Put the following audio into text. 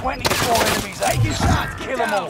24 enemies. Take your shot. Kill them all.